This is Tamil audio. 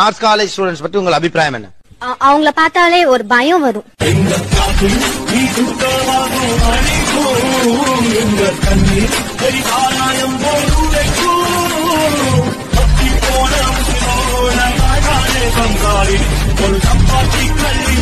ஆர்ட்ஸ் காலேஜ் ஸ்டூடெண்ட்ஸ் பத்தி உங்கள் அபிப்பிராயம் என்ன அவங்கள பார்த்தாலே ஒரு பயம் வரும் ஒரு சப்பாத்தி கல்வி